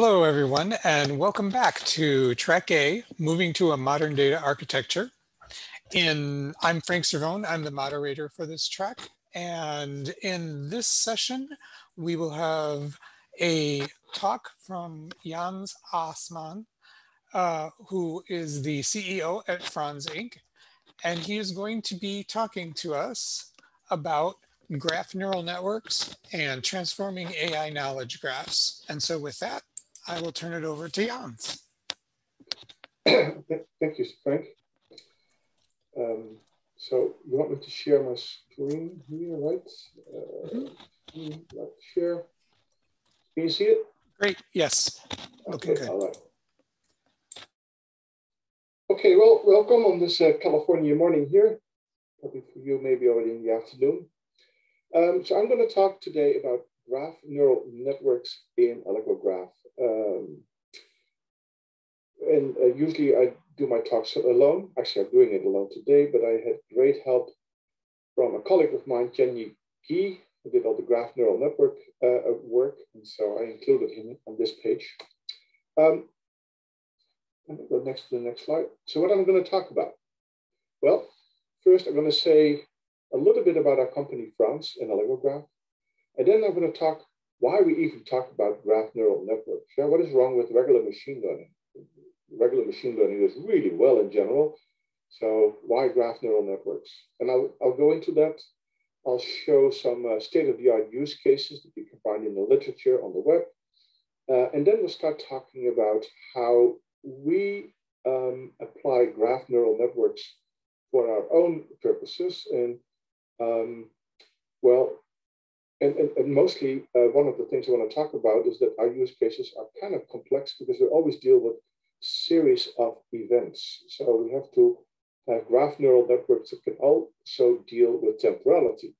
Hello, everyone, and welcome back to Track A, Moving to a Modern Data Architecture. In, I'm Frank Cervone, I'm the moderator for this track. And in this session, we will have a talk from Jans Aasman, uh, who is the CEO at Franz Inc. And he is going to be talking to us about graph neural networks and transforming AI knowledge graphs. And so with that, I will turn it over to Jans. Thank you, Frank. Um, so you want me to share my screen here, right? Uh, mm -hmm. share. Can you see it? Great. Yes. Okay. Good. All right. Okay. Well, welcome on this uh, California morning here. Probably for you, maybe already in the afternoon. Um, so I'm going to talk today about graph neural networks in Allegro Graph. Um, and uh, usually I do my talks alone. Actually, I'm doing it alone today, but I had great help from a colleague of mine, Jianyi Ge, who did all the graph neural network uh, work. And so I included him on this page. Um, go next to the next slide. So what I'm going to talk about? Well, first I'm going to say a little bit about our company, Franz, and Graph. And then I'm going to talk why we even talk about graph neural networks. Yeah, what is wrong with regular machine learning? Regular machine learning is really well in general. So why graph neural networks? And I'll, I'll go into that. I'll show some uh, state-of-the-art use cases that you can find in the literature on the web. Uh, and then we'll start talking about how we um, apply graph neural networks for our own purposes. And um, well, and, and, and mostly, uh, one of the things I want to talk about is that our use cases are kind of complex because we always deal with series of events. So we have to have graph neural networks that can also deal with temporality.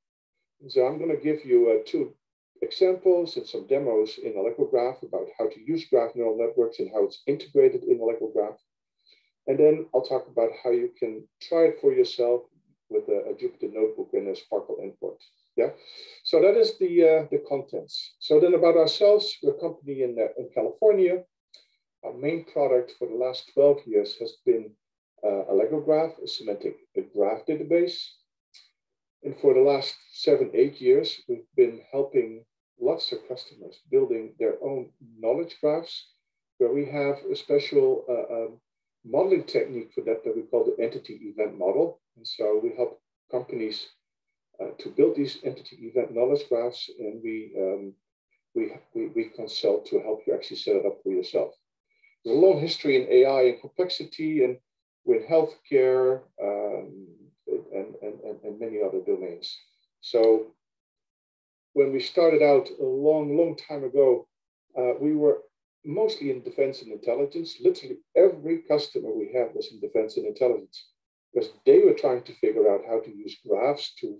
So I'm going to give you uh, two examples and some demos in Allegro Graph about how to use graph neural networks and how it's integrated in Allegro Graph. And then I'll talk about how you can try it for yourself with a, a Jupyter Notebook and a SPARQL endpoint. Yeah, so that is the uh, the contents. So then about ourselves, we're a company in uh, in California. Our main product for the last 12 years has been uh, Allegro Graph, a semantic graph database. And for the last seven, eight years, we've been helping lots of customers building their own knowledge graphs, where we have a special uh, um, modeling technique for that that we call the entity event model. And so we help companies uh, to build these entity event knowledge graphs, and we, um, we, we, we consult to help you actually set it up for yourself. There's a long history in AI and complexity and with healthcare um, and, and, and, and many other domains. So when we started out a long, long time ago, uh, we were mostly in defense and intelligence. Literally every customer we had was in defense and intelligence because they were trying to figure out how to use graphs to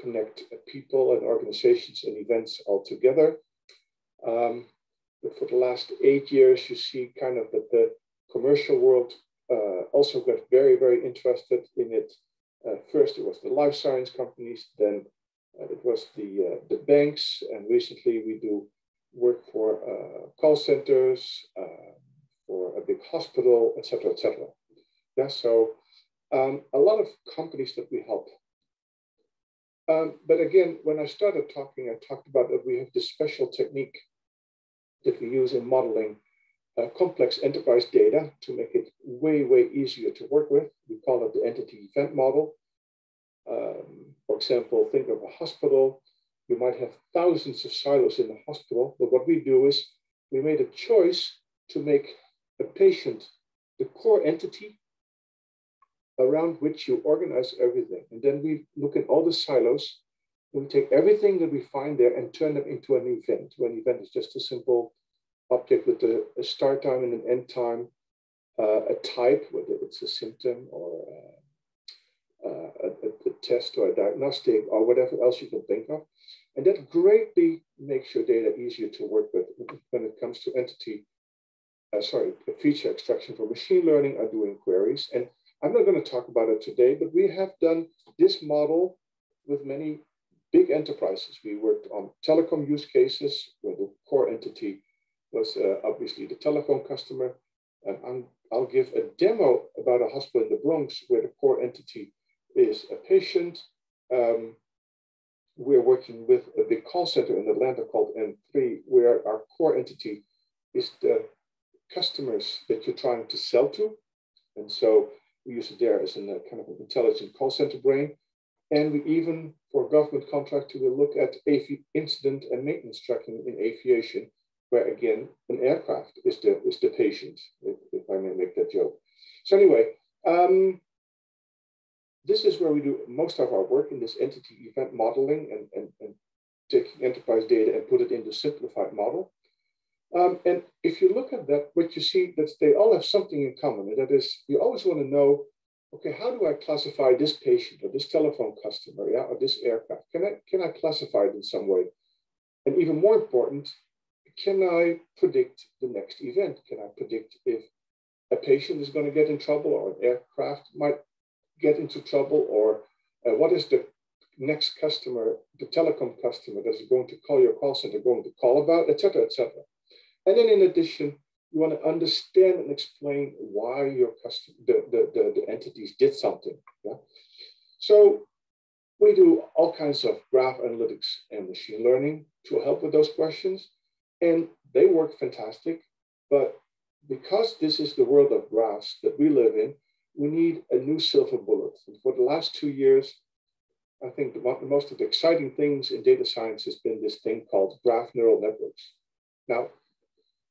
connect people and organizations and events all together. Um, for the last eight years, you see kind of that the commercial world uh, also got very, very interested in it. Uh, first, it was the life science companies, then uh, it was the, uh, the banks, and recently we do work for uh, call centers, uh, for a big hospital, etc., etc. Yeah, so um, a lot of companies that we help um, but again, when I started talking, I talked about that we have this special technique that we use in modeling uh, complex enterprise data to make it way, way easier to work with. We call it the entity event model. Um, for example, think of a hospital. You might have thousands of silos in the hospital, but what we do is we made a choice to make a patient the core entity around which you organize everything. And then we look at all the silos. We take everything that we find there and turn them into an event. An event is just a simple object with a, a start time and an end time, uh, a type, whether it's a symptom or uh, uh, a, a, a, test or a diagnostic or whatever else you can think of. And that greatly makes your data easier to work with when it comes to entity, uh, sorry, feature extraction for machine learning or doing queries. And I'm not going to talk about it today, but we have done this model with many big enterprises. We worked on telecom use cases where the core entity was uh, obviously the telephone customer. And i will give a demo about a hospital in the Bronx where the core entity is a patient. Um, we're working with a big call center in Atlanta called N3, where our core entity is the customers that you're trying to sell to. And so we use it there as in a kind of an intelligent call center brain. And we even, for government contract, we look at incident and maintenance tracking in aviation, where again, an aircraft is the, is the patient, if, if I may make that joke. So anyway, um, this is where we do most of our work in this entity event modeling and, and, and taking enterprise data and put it into simplified model. Um, and if you look at that, what you see that they all have something in common, and that is you always want to know, okay, how do I classify this patient or this telephone customer, yeah, or this aircraft? Can I can I classify it in some way? And even more important, can I predict the next event? Can I predict if a patient is going to get in trouble or an aircraft might get into trouble or uh, what is the next customer, the telecom customer that is going to call your call center going to call about, etc., etc. And then in addition, you want to understand and explain why your customer, the, the, the, the entities did something. Yeah? So we do all kinds of graph analytics and machine learning to help with those questions. And they work fantastic. But because this is the world of graphs that we live in, we need a new silver bullet. And for the last two years, I think the, the most of the exciting things in data science has been this thing called graph neural networks. Now,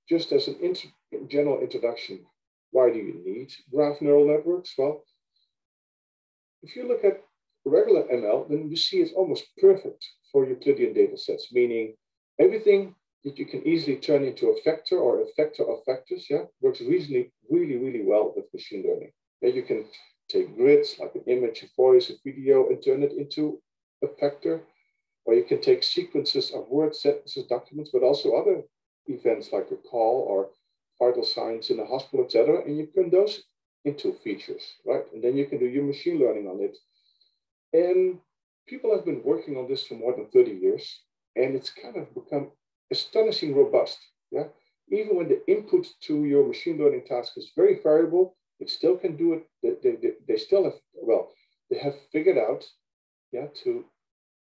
just as an inter general introduction, why do you need graph neural networks? Well, if you look at regular ML, then you see it's almost perfect for Euclidean data sets, meaning everything that you can easily turn into a vector or a vector of vectors, yeah, works reasonably, really, really well with machine learning. Yeah, you can take grids like an image, a voice, a video, and turn it into a vector, or you can take sequences of word sentences, documents, but also other events like a call or vital signs in the hospital, etc. And you turn those into features, right? And then you can do your machine learning on it. And people have been working on this for more than 30 years, and it's kind of become astonishingly robust. Yeah. Even when the input to your machine learning task is very variable, it still can do it. They, they, they still have, well, they have figured out, yeah, to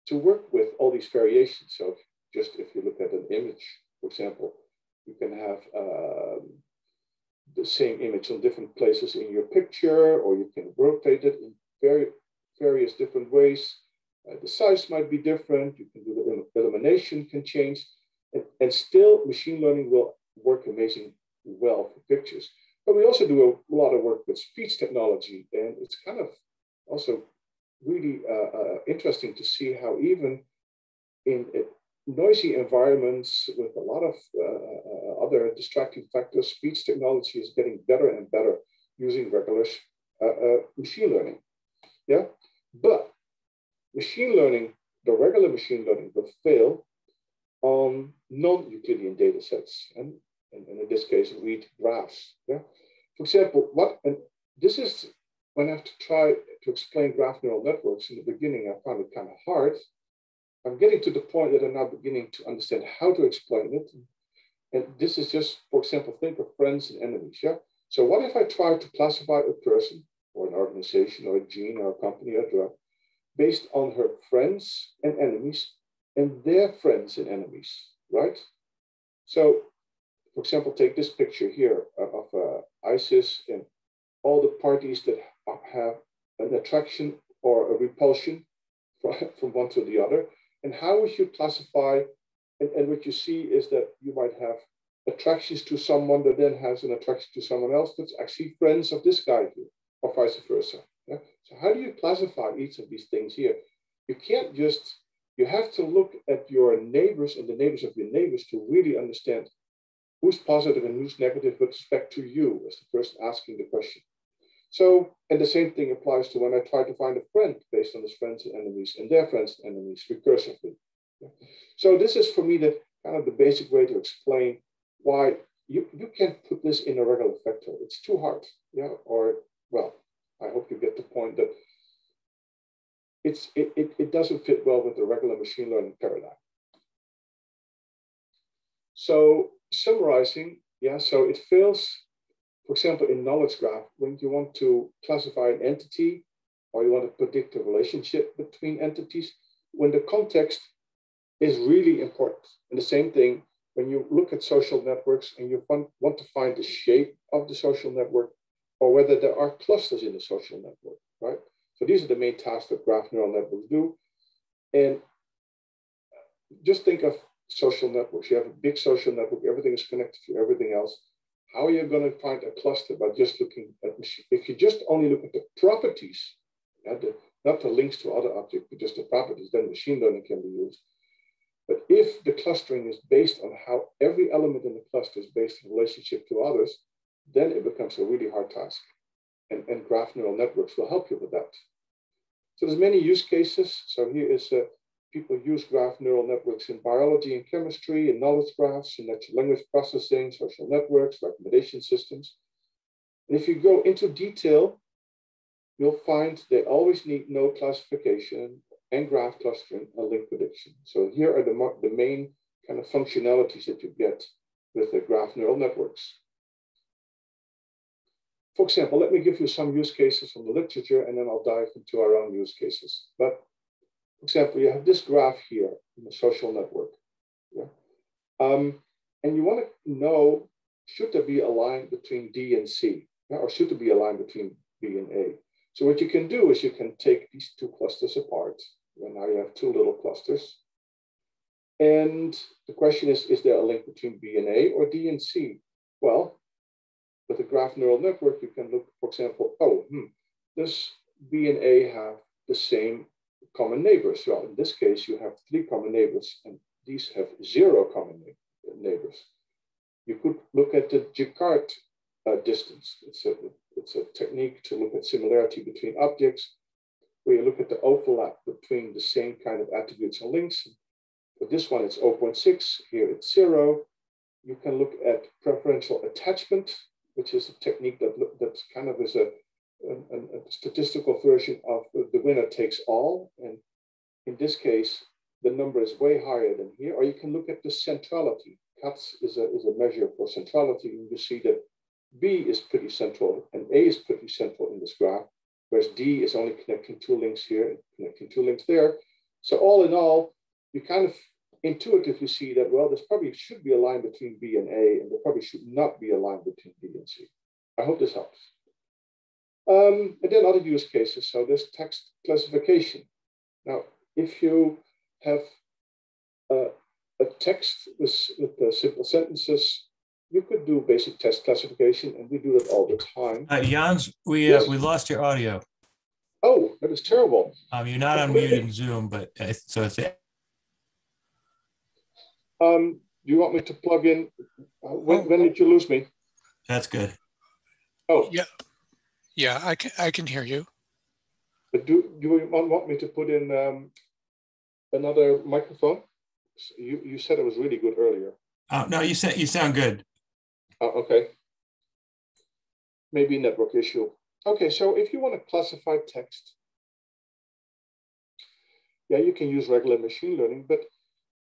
to work with all these variations. So just if you look at an image for example, you can have um, the same image on different places in your picture, or you can rotate it in very various different ways. Uh, the size might be different. You can do the illumination can change, and, and still machine learning will work amazing well for pictures. But we also do a lot of work with speech technology, and it's kind of also really uh, uh, interesting to see how even in noisy environments with a lot of uh, other distracting factors, speech technology is getting better and better using regular uh, uh, machine learning. Yeah, but machine learning, the regular machine learning, will fail on non-Euclidean data sets, and, and, in this case, read graphs. Yeah, for example, what and this is when I have to try to explain graph neural networks. In the beginning, I found it kind of hard I'm getting to the point that I'm now beginning to understand how to explain it. And this is just, for example, think of friends and enemies. Yeah. So what if I try to classify a person or an organization or a gene or a company or a drug based on her friends and enemies and their friends and enemies, right? So, for example, take this picture here of uh, ISIS and all the parties that have an attraction or a repulsion from, from one to the other. And how we should classify, and, and what you see is that you might have attractions to someone that then has an attraction to someone else that's actually friends of this guy here, or vice versa. Yeah? So how do you classify each of these things here? You can't just, you have to look at your neighbors and the neighbors of your neighbors to really understand who's positive and who's negative with respect to you as the person asking the question. So, and the same thing applies to when I try to find a friend based on his friends and enemies and their friends and enemies recursively. So this is for me the kind of the basic way to explain why you, you can't put this in a regular vector. It's too hard. Yeah. Or well, I hope you get the point that it's it, it, it doesn't fit well with the regular machine learning paradigm. So summarizing, yeah, so it fails, for example, in knowledge graph, when you want to classify an entity or you want to predict a relationship between entities, when the context is really important. And the same thing, when you look at social networks and you want to find the shape of the social network or whether there are clusters in the social network, right? So these are the main tasks that graph neural networks do. And just think of social networks. You have a big social network, everything is connected to everything else. How are you going to find a cluster by just looking at? If you just only look at the properties, the, not the links to other objects, but just the properties, then machine learning can be used. But if the clustering is based on how every element in the cluster is based in relationship to others, then it becomes a really hard task. And, and graph neural networks will help you with that. So there's many use cases. So here is a people use graph neural networks in biology and chemistry, in knowledge graphs, in natural language processing, social networks, recommendation systems. And if you go into detail, you'll find they always need node classification and graph clustering and link prediction. So here are the, the main kind of functionalities that you get with the graph neural networks. For example, let me give you some use cases from the literature and then I'll dive into our own use cases. But for example, you have this graph here in the social network. Yeah? Um, and you want to know, should there be a line between D and C? Yeah? Or should there be a line between B and A? So what you can do is you can take these two clusters apart. And now you have two little clusters. And the question is, is there a link between B and A or D and C? Well, with a graph neural network, you can look, for example, oh, hmm, does B and A have the same common neighbors. Well, in this case, you have three common neighbors, and these have zero common neighbors. You could look at the Jaccard uh, distance. It's a, it's a technique to look at similarity between objects, where you look at the overlap between the same kind of attributes and links. For this one, it's 0.6. Here, it's zero. You can look at preferential attachment, which is a technique that, that kind of is a a, a, statistical version of the winner takes all. And in this case, the number is way higher than here. Or you can look at the centrality. Katz is a, is a measure for centrality. And you see that B is pretty central and A is pretty central in this graph, whereas D is only connecting two links here and connecting two links there. So all in all, you kind of intuitively see that, well, there's probably should be a line between B and A, and there probably should not be a line between B and C. I hope this helps. Um, and then other use cases. So there's text classification. Now, if you have a text with, with uh, simple sentences, you could do basic text classification, and we do that all the time. Uh, Jans, we uh, yes. we lost your audio. Oh, that is terrible. Um, you're not on mute in Zoom, but uh, so it's. Um, do you want me to plug in? Uh, when, when did you lose me? That's good. Oh, yeah. Yeah, I can, I can hear you. But do, do you want me to put in um, another microphone? You, you said it was really good earlier. Uh, no, you said you sound good. Uh, okay. Maybe network issue. Okay, so if you want to classify text, yeah, you can use regular machine learning, but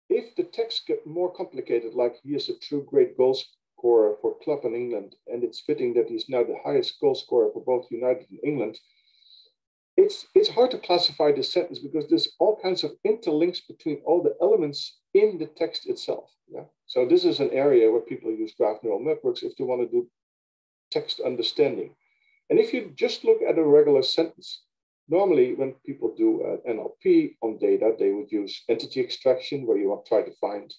if the text get more complicated, like here's a true great goals scorer for club in England, and it's fitting that he's now the highest goal scorer for both United and England. It's, it's hard to classify this sentence because there's all kinds of interlinks between all the elements in the text itself. Yeah? So this is an area where people use graph neural networks if they want to do text understanding. And if you just look at a regular sentence, normally when people do NLP on data, they would use entity extraction, where you try to find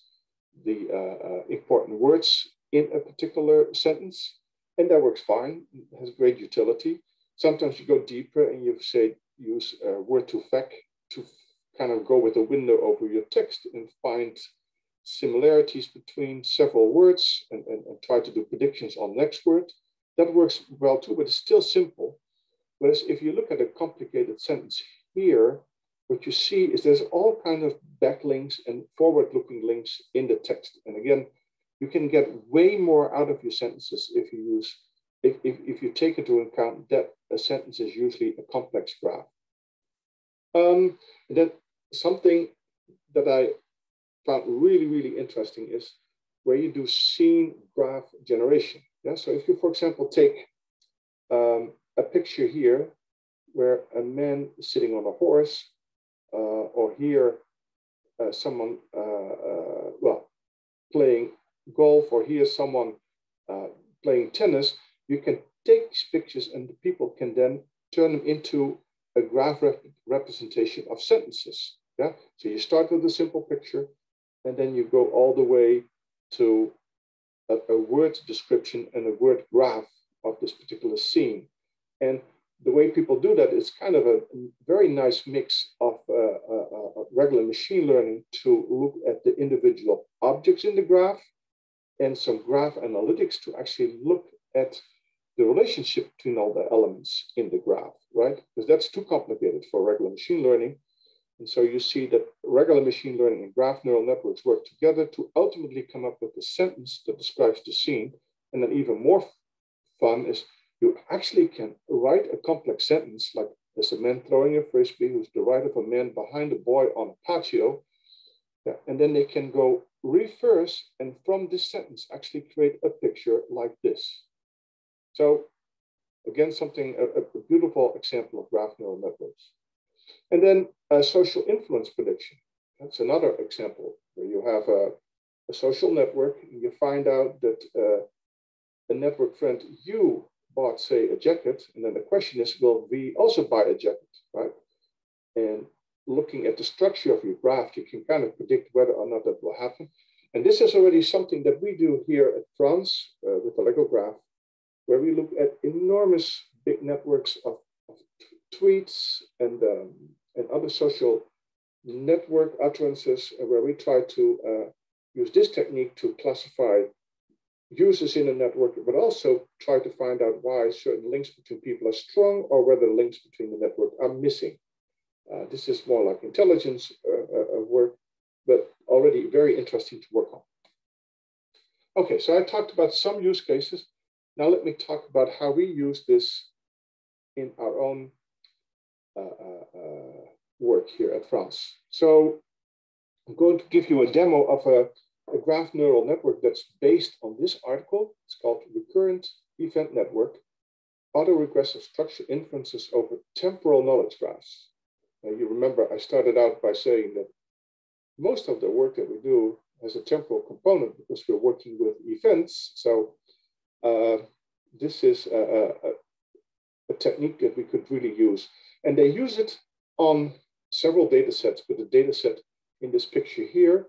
the uh, uh, important words in a particular sentence, and that works fine, has great utility. Sometimes you go deeper and you say use uh, word2vec to kind of go with a window over your text and find similarities between several words and, and, and try to do predictions on next word. That works well too, but it's still simple. Whereas if you look at a complicated sentence here, what you see is there's all kind of backlinks and forward-looking links in the text. And again, you can get way more out of your sentences if you use if, if, if you take into account that a sentence is usually a complex graph. Um, then something that I found really, really interesting is where you do scene graph generation. Yeah, so if you, for example, take um, a picture here where a man sitting on a horse, uh, or here uh, someone, uh, uh, well, playing golf, or here someone uh, playing tennis, you can take these pictures and the people can then turn them into a graph rep representation of sentences. Yeah, so you start with a simple picture, and then you go all the way to a, a word description and a word graph of this particular scene. And the way people do that is kind of a very nice mix of uh, uh, uh, regular machine learning to look at the individual objects in the graph and some graph analytics to actually look at the relationship between all the elements in the graph, right? Because that's too complicated for regular machine learning. And so you see that regular machine learning and graph neural networks work together to ultimately come up with a sentence that describes the scene. And then even more fun is you actually can write a complex sentence like there's a man throwing a frisbee who's the right of a man behind a boy on a patio. Yeah, and then they can go reverse and from this sentence actually create a picture like this. So again, something, a, a beautiful example of graph neural networks. And then a social influence prediction. That's another example where you have a, a social network and you find out that uh, a network friend you bought, say, a jacket, and then the question is, will we also buy a jacket, right? And looking at the structure of your graph, you can kind of predict whether or not that will happen. And this is already something that we do here at Franz uh, with Allegro graph, where we look at enormous big networks of, of tweets and, um, and other social network utterances, where we try to uh, use this technique to classify users in a network, but also try to find out why certain links between people are strong or whether links between the network are missing. Uh, this is more like intelligence uh, uh, work, but already very interesting to work on. Okay, so I talked about some use cases. Now let me talk about how we use this in our own uh, uh, uh, work here at Franz. So I'm going to give you a demo of a a graph neural network that's based on this article. It's called Recurrent Event Network, Autoregressive Structure Inferences over Temporal Knowledge Graphs. Now you remember I started out by saying that most of the work that we do has a temporal component because we're working with events. So uh, this is a, a, a, technique that we could really use. And they use it on several data sets, but the data set in this picture here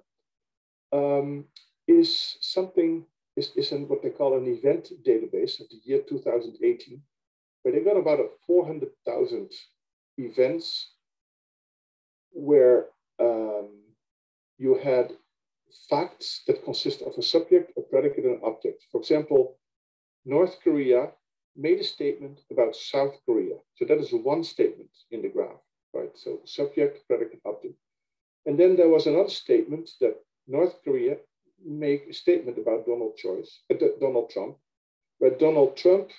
um, is something, is, is in what they call an event database of the year 2018, where they got about 400,000 events where um, you had facts that consist of a subject, a predicate, and an object. For example, North Korea made a statement about South Korea. So that is one statement in the graph, right? So subject, predicate, object. And then there was another statement that North Korea make a statement about Donald Choice, uh, Donald Trump, where Donald Trump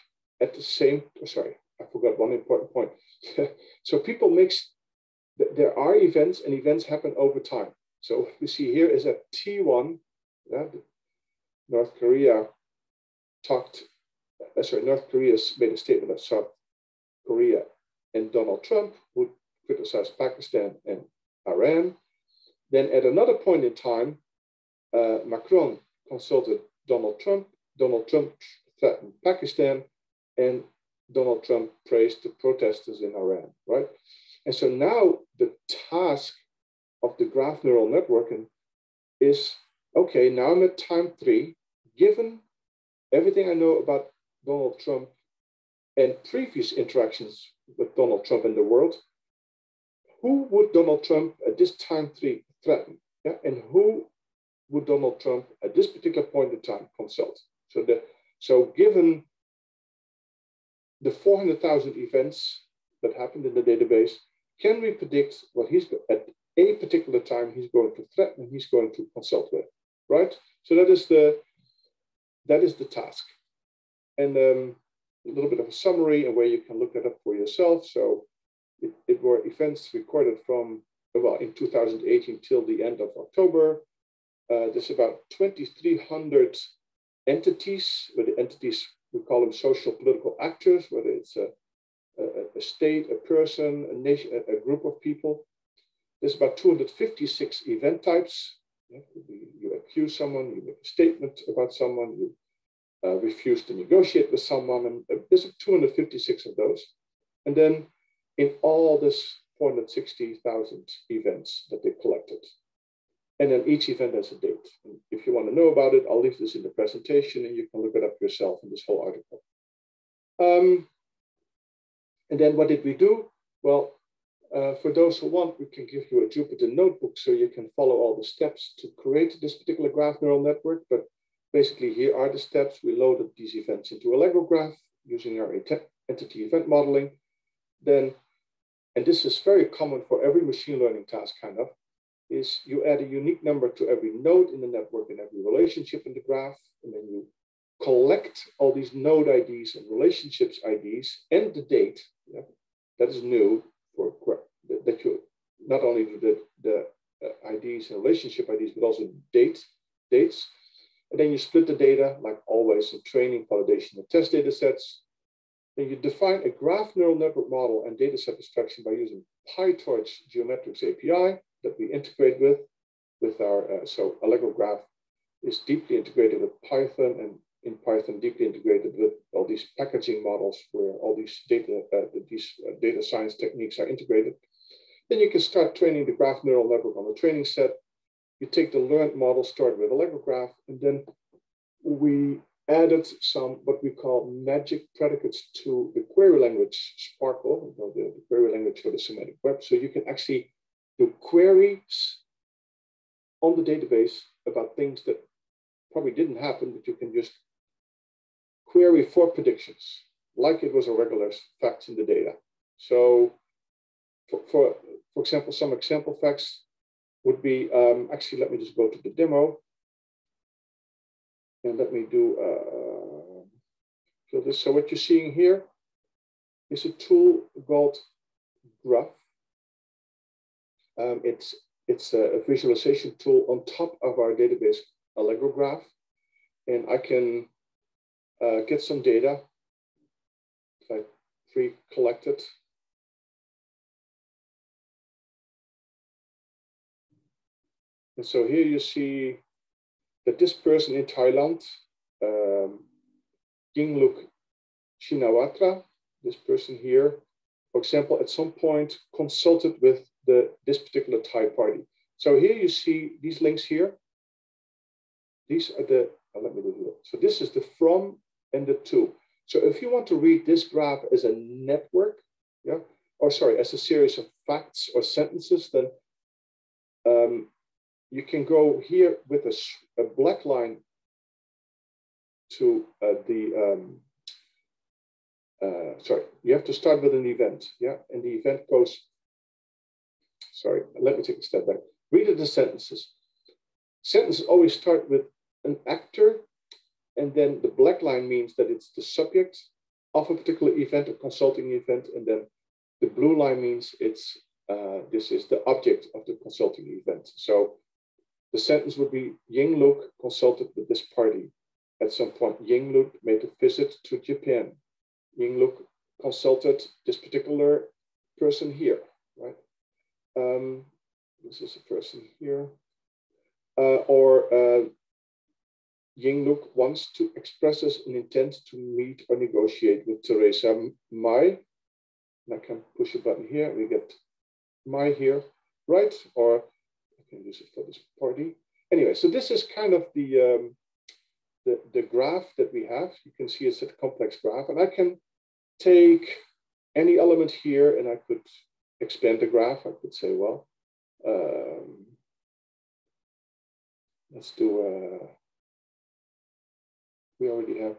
at the same, oh, sorry, I forgot one important point. so people mix, there are events and events happen over time. So we see here is a T1, yeah, North Korea talked, uh, sorry, North Korea made a statement of South Korea and Donald Trump, who criticized Pakistan and Iran. Then at another point in time, uh, Macron consulted Donald Trump. Donald Trump threatened Pakistan, and Donald Trump praised the protesters in Iran, right? And so now the task of the graph neural networking is okay, now I'm at time three, given everything I know about Donald Trump and previous interactions with Donald Trump in the world, who would Donald Trump at this time three threaten? Yeah? And who would Donald Trump at this particular point in time consult? So, the, so given the 400,000 events that happened in the database, can we predict what he's at a particular time he's going to threaten, he's going to consult with, right? So that is the that is the task, and um, a little bit of a summary and where you can look it up for yourself. So it, it were events recorded from well, in 2018 till the end of October. Uh, there's about 2,300 entities, where the entities, we call them social political actors, whether it's a, a, a state, a person, a nation, a, group of people. There's about 256 event types. You accuse someone, you make a statement about someone, you uh, refuse to negotiate with someone, and uh, there's 256 of those. And then in all this 460,000 events that they collected. And then each event has a date. And if you want to know about it, I'll leave this in the presentation and you can look it up yourself in this whole article. Um, and then what did we do? Well, uh, for those who want, we can give you a Jupyter notebook so you can follow all the steps to create this particular graph neural network. But basically, here are the steps. We loaded these events into Allegro graph using our entity event modeling. Then, and this is very common for every machine learning task kind of, is you add a unique number to every node in the network and every relationship in the graph, and then you collect all these node IDs and relationships IDs and the date. Yeah, that is new for that you not only the, the uh, IDs and relationship IDs, but also date dates. And then you split the data, like always in training, validation, and test data sets. Then you define a graph neural network model and data set abstraction by using PyTorch Geometrics API that we integrate with, with our, uh, so Allegro Graph is deeply integrated with Python and in Python deeply integrated with all these packaging models where all these data, uh, these uh, data science techniques are integrated. Then you can start training the graph neural network on the training set. You take the learned model, start with Allegro Graph, and then we added some what we call magic predicates to the query language SPARQL, the, the query language for the semantic web. So you can actually do queries on the database about things that probably didn't happen, but you can just query for predictions, like it was a regular fact in the data. So for, for, for example, some example facts would be, um, actually, let me just go to the demo. And let me do uh, so this. So what you're seeing here is a tool called Gruff. Um, it's it's a, visualization tool on top of our database Allegro Graph, and I can uh, get some data. I pre-collect it. And so here you see that this person in Thailand, um, Yingluck Shinawatra, this person here, for example, at some point consulted with the, this particular Thai party. So here you see these links here. These are the, oh, let me do that. So this is the from and the two. So if you want to read this graph as a network, yeah, or sorry, as a series of facts or sentences, then um, you can go here with a, a black line to uh, the, um, uh, sorry, you have to start with an event, yeah? And the event goes, sorry, let me take a step back. Read the sentences. Sentences always start with an actor, and then the black line means that it's the subject of a particular event, a consulting event, and then the blue line means it's uh, this is the object of the consulting event. So the sentence would be Yingluck consulted with this party. At some point, Yingluck made a visit to Japan. Yingluck consulted this particular person here, right? Um, this is a person here. Uh, or uh, Yingluck wants to expresses an intent to meet or negotiate with Theresa May. And I can push a button here, we get May here, right? Or I can use it for this party. Anyway, so this is kind of the, um, the, the graph that we have. You can see it's a complex graph, and I can take any element here and I could expand the graph. I could say, well, um, let's do a, we already have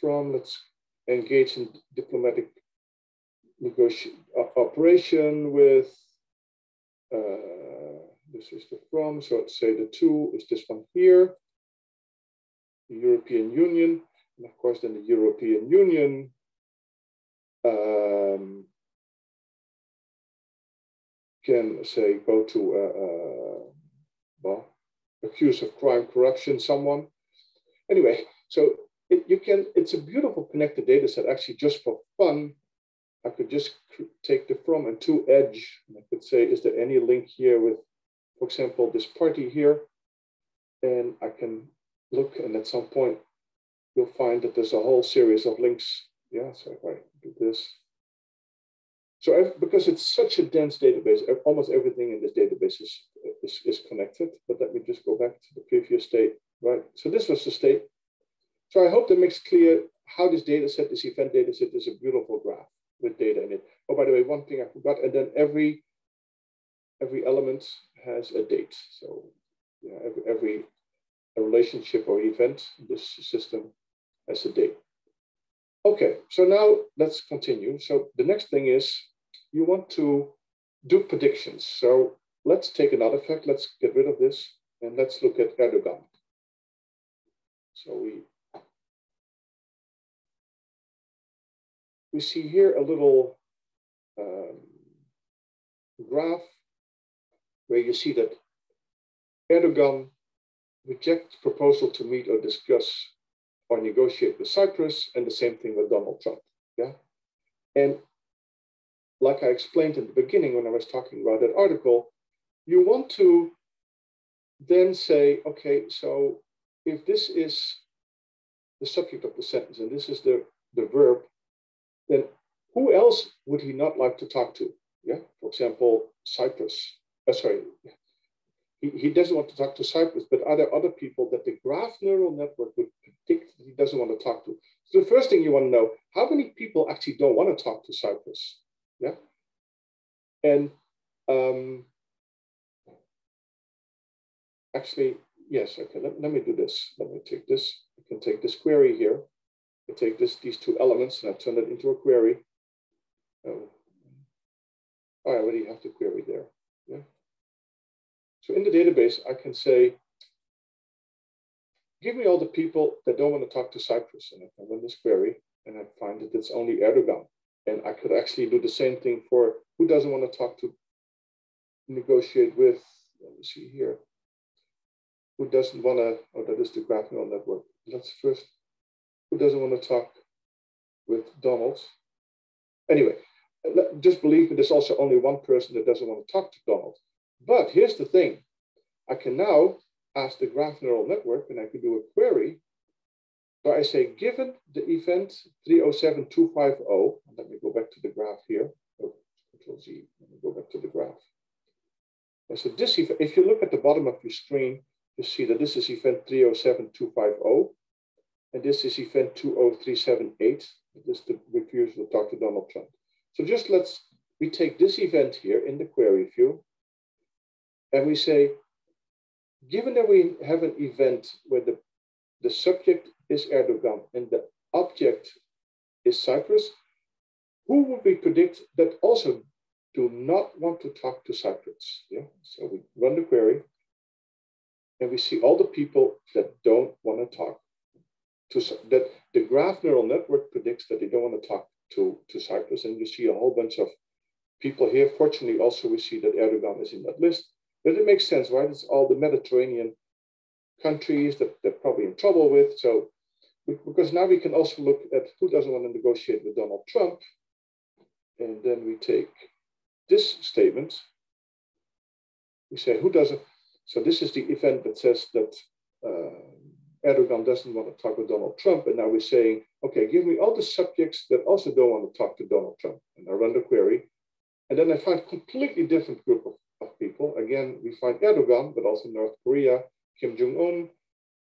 from, let's engage in diplomatic negotiation operation with uh, this is the from, so let's say the two is this one here, the European Union, and of course then the European Union um, can say go to, uh, uh, well, accused of crime, corruption, someone. Anyway, so it, you can, it's a beautiful connected data set actually just for fun. I could just take the from and to edge. And I could say, is there any link here with, for example, this party here? And I can look and at some point you'll find that there's a whole series of links. Yeah, so if I do this. So because it's such a dense database, almost everything in this database is, is, is connected. But let me just go back to the previous state, right? So this was the state. So I hope that makes clear how this data set, this event data set is a beautiful graph with data in it. Oh, by the way, one thing I forgot, and then every every element has a date. So yeah, every, every relationship or event in this system has a date. Okay, so now let's continue. So the next thing is you want to do predictions. So let's take another fact. Let's get rid of this and let's look at Erdogan. So we we see here a little um, graph where you see that Erdogan rejects proposal to meet or discuss or negotiate with Cyprus, and the same thing with Donald Trump. Yeah, and like I explained in the beginning when I was talking about that article, you want to then say, okay, so if this is the subject of the sentence and this is the, the verb, then who else would he not like to talk to? Yeah, for example, Cyprus. Uh, sorry, he, he doesn't want to talk to Cyprus, but are there other people that the graph neural network would predict he doesn't want to talk to? So the first thing you want to know, how many people actually don't want to talk to Cyprus? Yeah. And um, actually, yes, okay, let, let me do this. Let me take this. I can take this query here. I take this these two elements and I turn it into a query. Oh, I already have the query there. Yeah. So in the database, I can say, give me all the people that don't want to talk to Cyprus. And I can run this query and I find that it's only Erdogan. And I could actually do the same thing for who doesn't want to talk to, negotiate with, let me see here, who doesn't want to, oh, that is the graph neural network. Let's first who doesn't want to talk with Donald? Anyway, just believe me, there's also only one person that doesn't want to talk to Donald. But here's the thing. I can now ask the graph neural network and I can do a query So I say, given the event 307250, let me go back to the graph here. Oh, Control Z, let me go back to the graph. And so this if you look at the bottom of your screen, you see that this is event 307250. And this is event 20378. This is the refusal talk to Donald Trump. So just let's, we take this event here in the query view, and we say, given that we have an event where the, the subject is Erdogan and the object is Cyprus, who would we predict that also do not want to talk to Cyprus? Yeah, so we run the query and we see all the people that don't want to talk to that the graph neural network predicts that they don't want to talk to, to Cyprus. And you see a whole bunch of people here. Fortunately, also we see that Erdogan is in that list. But it makes sense, right? It's all the Mediterranean countries that they're probably in trouble with. So because now we can also look at who doesn't want to negotiate with Donald Trump. And then we take this statement. We say who doesn't. So this is the event that says that uh, Erdogan doesn't want to talk with Donald Trump. And now we're saying, okay, give me all the subjects that also don't want to talk to Donald Trump. And I run the query. And then I find a completely different group of, of people. Again, we find Erdogan, but also North Korea, Kim Jong un,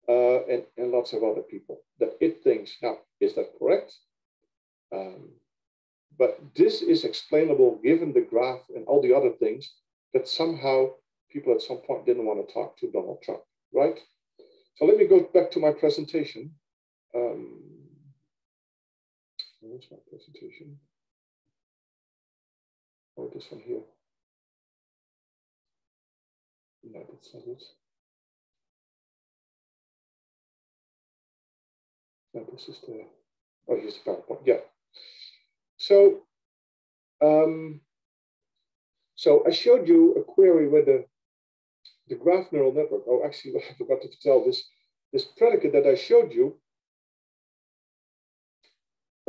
uh, and, and lots of other people that it thinks, now, is that correct? Um, but this is explainable given the graph and all the other things that somehow people at some point didn't want to talk to Donald Trump, right? So let me go back to my presentation. Um, where's my presentation? Oh, this one here. No, that's not it. No, this is the, oh, here's the PowerPoint, yeah. So, um, so I showed you a query with the the graph neural network, oh, actually, I forgot to tell this, this predicate that I showed you,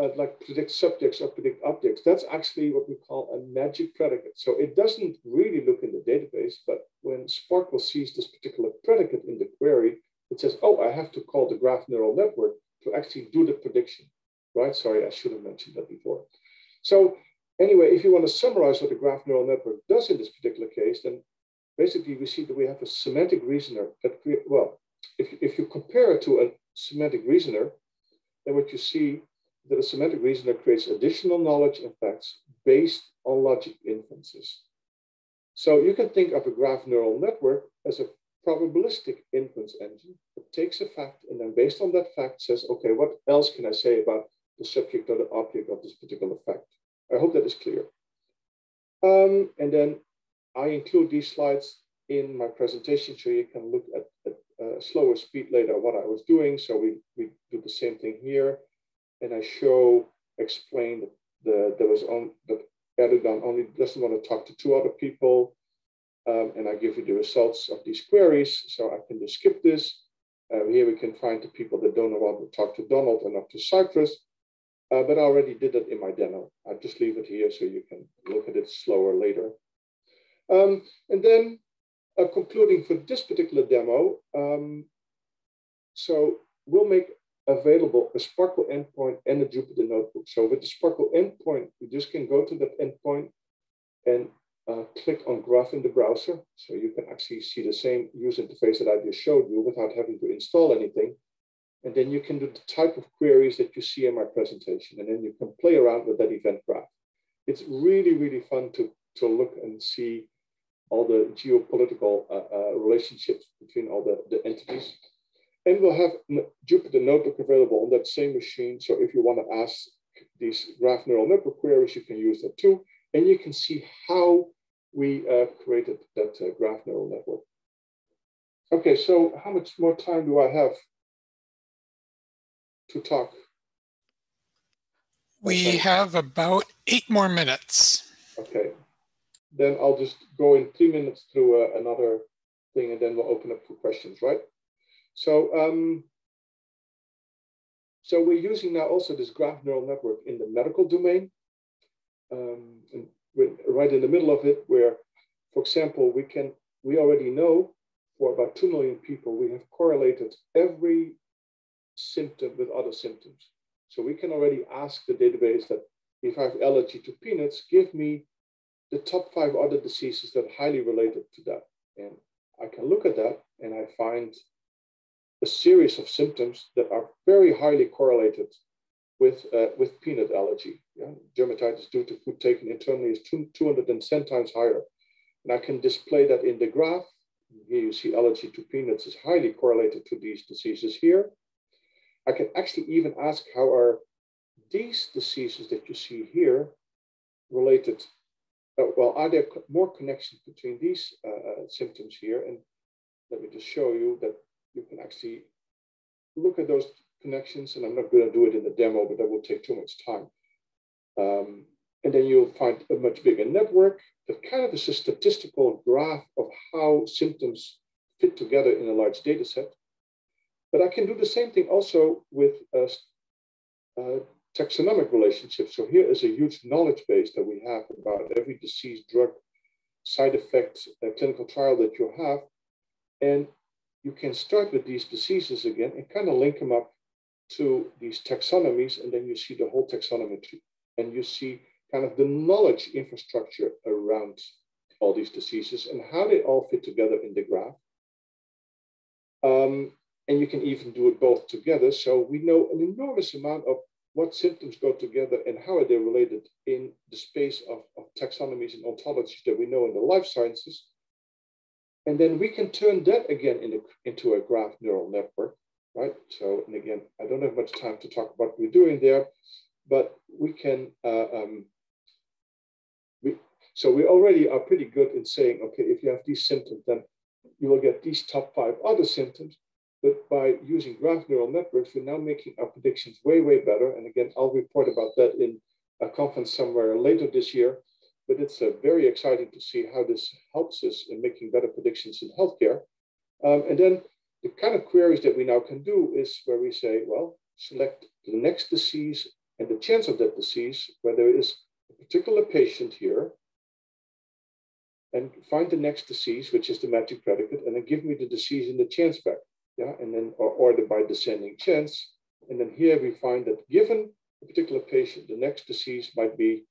uh, like predict subjects or predict objects, that's actually what we call a magic predicate. So it doesn't really look in the database, but when SPARQL sees this particular predicate in the query, it says, oh, I have to call the graph neural network to actually do the prediction, right? Sorry, I should have mentioned that before. So anyway, if you want to summarize what the graph neural network does in this particular case, then basically we see that we have a semantic reasoner that, well, if, if you compare it to a semantic reasoner, then what you see that a semantic reasoner creates additional knowledge and facts based on logic inferences. So you can think of a graph neural network as a probabilistic inference engine that takes a fact and then based on that fact says, okay, what else can I say about the subject or the object of this particular fact? I hope that is clear. Um, and then I include these slides in my presentation so you can look at, uh, slower speed later what I was doing. So we, we do the same thing here. And I show, explain that the, there was on, that Erdogan only doesn't want to talk to two other people. Um, and I give you the results of these queries. So I can just skip this. Uh, here we can find the people that don't want to talk to Donald and not to Cyprus. Uh, but I already did that in my demo. I just leave it here so you can look at it slower later. Um, and then uh, concluding for this particular demo, um, so we'll make available a SPARQL endpoint and a Jupyter notebook. So with the SPARQL endpoint, you just can go to that endpoint and uh, click on Gruff in the browser. So you can actually see the same user interface that I just showed you without having to install anything. And then you can do the type of queries that you see in my presentation. And then you can play around with that event graph. It's really, really fun to, to look and see all the geopolitical uh, uh, relationships between all the, the entities. And we'll have Jupyter Notebook available on that same machine. So if you want to ask these graph neural network queries, you can use that too. And you can see how we uh, created that uh, graph neural network. Okay, so how much more time do I have to talk? We okay. have about eight more minutes. Then I'll just go in three minutes through uh, another thing and then we'll open up for questions, right? So, um, so we're using now also this graph neural network in the medical domain. Um, and we're right in the middle of it, where, for example, we can we already know for about two million people we have correlated every symptom with other symptoms. So we can already ask the database that if I have allergy to peanuts, give me the top five other diseases that are highly related to that. And I can look at that and I find a series of symptoms that are very highly correlated with, uh, with peanut allergy. Yeah? Dermatitis due to food taken internally is two, 210 times higher. And I can display that in the graph. Here you see allergy to peanuts is highly correlated to these diseases here. I can actually even ask how are these diseases that you see here related uh, well, are there more connections between these uh, uh, symptoms here? And let me just show you that you can actually look at those connections. And I'm not going to do it in the demo, but that will take too much time. Um, and then you'll find a much bigger network that kind of is a statistical graph of how symptoms fit together in a large data set. But I can do the same thing also with uh, uh, taxonomic relationships. So here is a huge knowledge base that we have about every disease, drug, side effect, uh, clinical trial that you have. And you can start with these diseases again and kind of link them up to these taxonomies. And then you see the whole taxonomy. And you see kind of the knowledge infrastructure around all these diseases and how they all fit together in the graph. Um, and you can even do it both together. So we know an enormous amount of what symptoms go together and how are they related in the space of, of taxonomies and ontologies that we know in the life sciences. And then we can turn that again into, into a graph neural network, right? So, and again, I don't have much time to talk about what we're doing there, but we can, uh, um, we, so we already are pretty good in saying, okay, if you have these symptoms, then you will get these top five other symptoms. But by using graph neural networks, we're now making our predictions way, way better. And again, I'll report about that in a conference somewhere later this year. but it's uh, very exciting to see how this helps us in making better predictions in healthcare. Um, and then the kind of queries that we now can do is where we say, well, select the next disease and the chance of that disease, where there is a particular patient here, and find the next disease, which is the magic predicate, and then give me the disease and the chance back. Yeah, and then or order by descending chance. And then here we find that given a particular patient, the next disease might be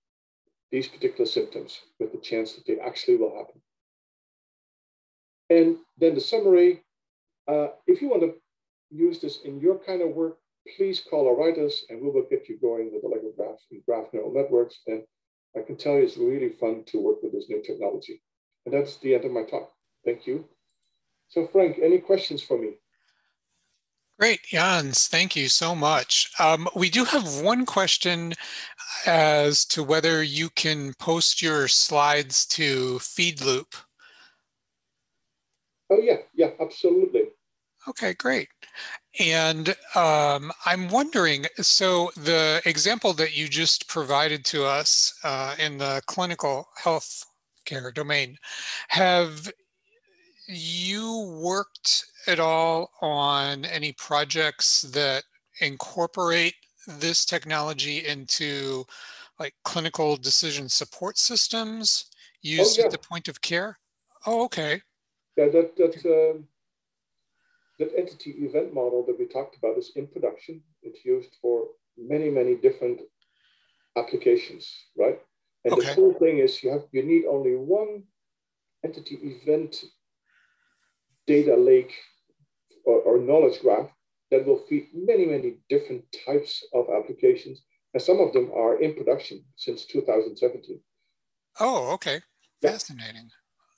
these particular symptoms with the chance that they actually will happen. And then the summary, uh, if you want to use this in your kind of work, please call or write us and we will get you going with Allegro Graph and graph neural networks. And I can tell you it's really fun to work with this new technology. And that's the end of my talk. Thank you. So Frank, any questions for me? Great, Jans, thank you so much. Um, we do have one question as to whether you can post your slides to PheedLoop. Oh yeah, yeah, absolutely. Okay, great. And um, I'm wondering, so the example that you just provided to us uh, in the clinical health care domain, have you worked at all on any projects that incorporate this technology into like clinical decision support systems used oh, yeah. at the point of care? Oh, okay. Yeah, that that um, that entity event model that we talked about is in production. It's used for many many different applications, right? And okay. the cool thing is you have you need only one entity event data lake or, or knowledge graph that will feed many, many different types of applications. And some of them are in production since 2017. Oh, okay. Fascinating.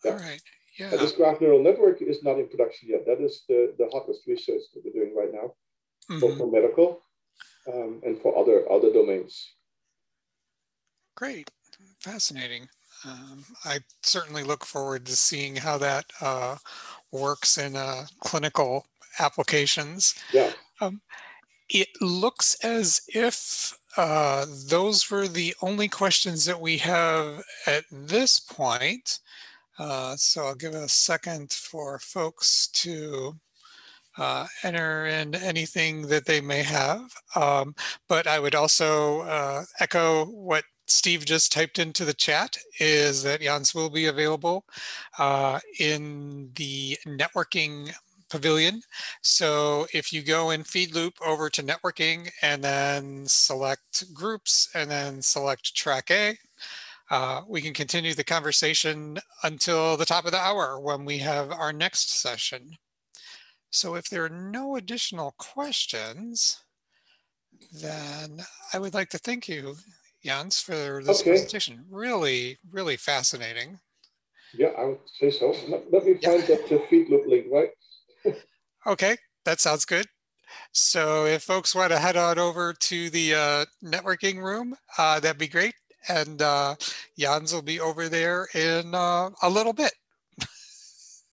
Yeah. All right. Yeah. And this graph neural network is not in production yet. That is the, the hottest research that we're doing right now mm -hmm. for, for medical um, and for other, other domains. Great. Fascinating. Um, I certainly look forward to seeing how that uh, works in uh, clinical applications. Yeah. Um, it looks as if uh, those were the only questions that we have at this point. Uh, so I'll give a second for folks to uh, enter in anything that they may have. Um, but I would also uh, echo what Steve just typed into the chat is that Jans will be available uh, in the networking pavilion. So if you go in PheedLoop over to networking and then select groups and then select track A, uh, we can continue the conversation until the top of the hour when we have our next session. So if there are no additional questions, then I would like to thank you, Jans, for this okay. presentation. Really, really fascinating. Yeah, I would say so. Let, let me find yeah. that PheedLoop link, right? okay, that sounds good. So if folks want to head on over to the uh, networking room, uh, that'd be great. And uh, Jans will be over there in uh, a little bit.